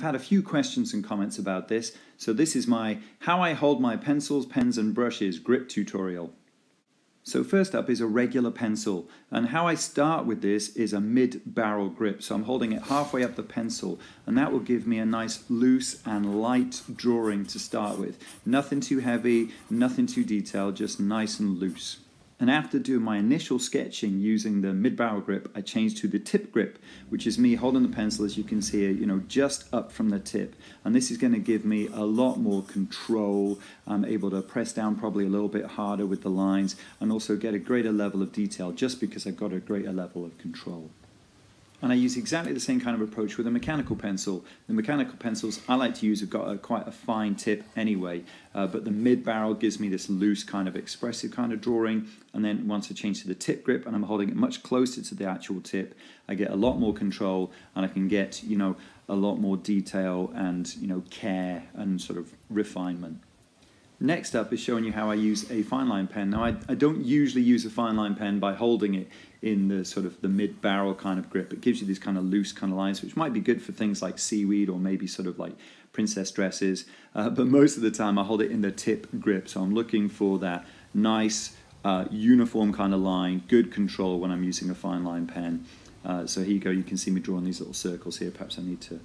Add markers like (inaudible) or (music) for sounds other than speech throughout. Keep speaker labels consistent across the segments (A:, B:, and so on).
A: I've had a few questions and comments about this. So this is my how I hold my pencils, pens and brushes grip tutorial. So first up is a regular pencil and how I start with this is a mid-barrel grip. So I'm holding it halfway up the pencil and that will give me a nice loose and light drawing to start with. Nothing too heavy, nothing too detailed, just nice and loose. And after doing my initial sketching using the mid-barrel grip, I changed to the tip grip, which is me holding the pencil, as you can see, you know, just up from the tip. And this is going to give me a lot more control. I'm able to press down probably a little bit harder with the lines and also get a greater level of detail just because I've got a greater level of control. And I use exactly the same kind of approach with a mechanical pencil. The mechanical pencils I like to use have got a, quite a fine tip anyway, uh, but the mid-barrel gives me this loose kind of expressive kind of drawing. And then once I change to the tip grip and I'm holding it much closer to the actual tip, I get a lot more control and I can get, you know, a lot more detail and, you know, care and sort of refinement. Next up is showing you how I use a fine line pen. Now I, I don't usually use a fine line pen by holding it in the sort of the mid barrel kind of grip. It gives you these kind of loose kind of lines which might be good for things like seaweed or maybe sort of like princess dresses. Uh, but most of the time I hold it in the tip grip. So I'm looking for that nice uh, uniform kind of line, good control when I'm using a fine line pen. Uh, so here you go, you can see me drawing these little circles here. Perhaps I need to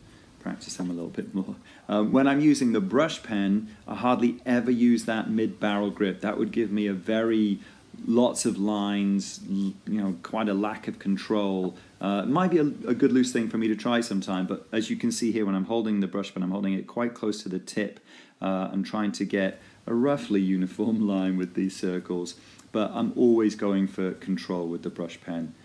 A: practice them a little bit more. Uh, when I'm using the brush pen, I hardly ever use that mid-barrel grip. That would give me a very lots of lines, you know, quite a lack of control. Uh, it might be a, a, good loose thing for me to try sometime, but as you can see here, when I'm holding the brush pen, I'm holding it quite close to the tip. Uh, I'm trying to get a roughly uniform (laughs) line with these circles, but I'm always going for control with the brush pen.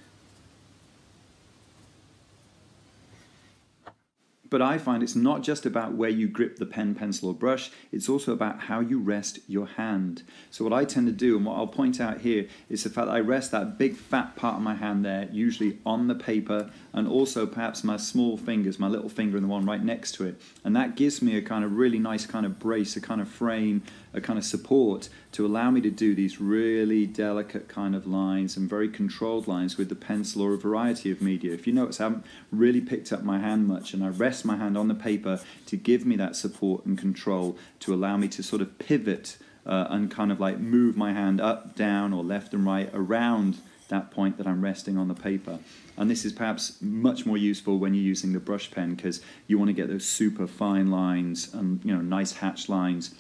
A: But I find it's not just about where you grip the pen, pencil, or brush, it's also about how you rest your hand. So, what I tend to do, and what I'll point out here, is the fact that I rest that big fat part of my hand there, usually on the paper, and also perhaps my small fingers, my little finger and the one right next to it. And that gives me a kind of really nice kind of brace, a kind of frame, a kind of support to allow me to do these really delicate kind of lines and very controlled lines with the pencil or a variety of media. If you notice, I haven't really picked up my hand much, and I rest rest my hand on the paper to give me that support and control to allow me to sort of pivot uh, and kind of like move my hand up, down, or left and right around that point that I'm resting on the paper. And this is perhaps much more useful when you're using the brush pen because you want to get those super fine lines and you know nice hatch lines.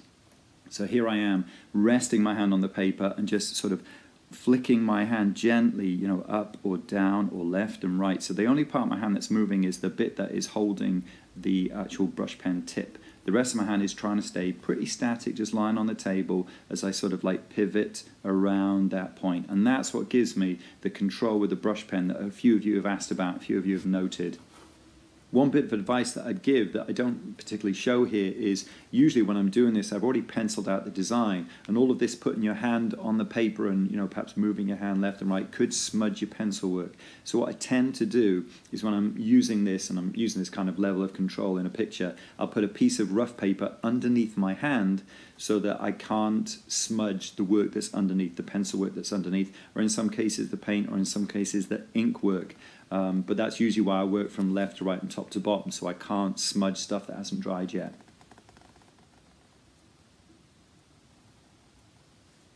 A: So here I am resting my hand on the paper and just sort of flicking my hand gently, you know, up or down or left and right. So the only part of my hand that's moving is the bit that is holding the actual brush pen tip. The rest of my hand is trying to stay pretty static, just lying on the table as I sort of like pivot around that point. And that's what gives me the control with the brush pen that a few of you have asked about, a few of you have noted. One bit of advice that I'd give that I don't particularly show here is usually when I'm doing this, I've already penciled out the design, and all of this putting your hand on the paper and you know perhaps moving your hand left and right could smudge your pencil work. So what I tend to do is when I'm using this and I'm using this kind of level of control in a picture, I'll put a piece of rough paper underneath my hand so that I can't smudge the work that's underneath, the pencil work that's underneath, or in some cases the paint, or in some cases the ink work. Um, but that's usually why I work from left to right and top to bottom, so I can't smudge stuff that hasn't dried yet.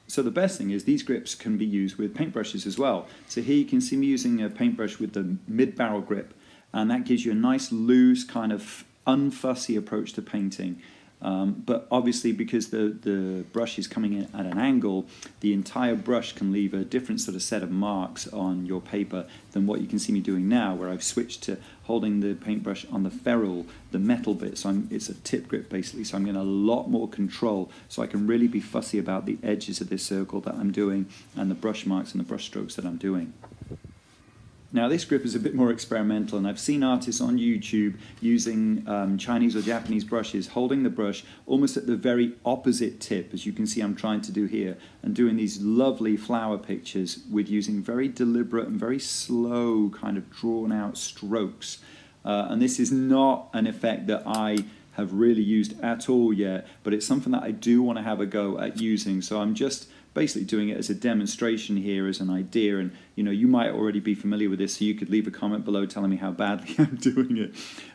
A: So the best thing is these grips can be used with paintbrushes as well. So here you can see me using a paintbrush with the mid-barrel grip, and that gives you a nice loose kind of unfussy approach to painting. Um, but obviously because the, the brush is coming in at an angle, the entire brush can leave a different sort of set of marks on your paper than what you can see me doing now, where I've switched to holding the paintbrush on the ferrule, the metal bit, so I'm, it's a tip grip basically, so I'm getting a lot more control, so I can really be fussy about the edges of this circle that I'm doing and the brush marks and the brush strokes that I'm doing. Now this grip is a bit more experimental and I've seen artists on YouTube using um, Chinese or Japanese brushes holding the brush almost at the very opposite tip as you can see I'm trying to do here and doing these lovely flower pictures with using very deliberate and very slow kind of drawn out strokes. Uh, and this is not an effect that I have really used at all yet but it's something that I do want to have a go at using. So I'm just basically doing it as a demonstration here as an idea and you know you might already be familiar with this so you could leave a comment below telling me how badly (laughs) I'm doing it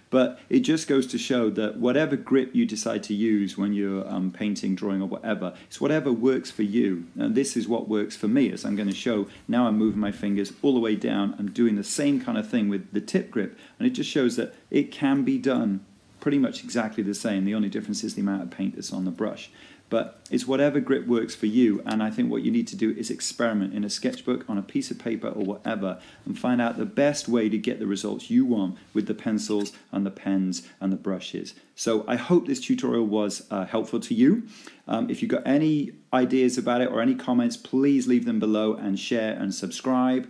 A: but it just goes to show that whatever grip you decide to use when you're um, painting, drawing, or whatever, it's whatever works for you. And this is what works for me, as I'm going to show. Now I'm moving my fingers all the way down. I'm doing the same kind of thing with the tip grip. And it just shows that it can be done pretty much exactly the same. The only difference is the amount of paint that's on the brush. But it's whatever grip works for you. And I think what you need to do is experiment in a sketchbook, on a piece of paper, or whatever, and find out the best way to get the results you want with the pencils and the pens and the brushes. So I hope this tutorial was uh, helpful to you. Um, if you've got any ideas about it or any comments, please leave them below and share and subscribe.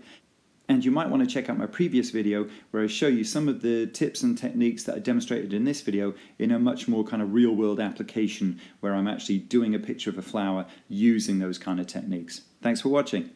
A: And you might want to check out my previous video where I show you some of the tips and techniques that I demonstrated in this video in a much more kind of real world application where I'm actually doing a picture of a flower using those kind of techniques. Thanks for watching.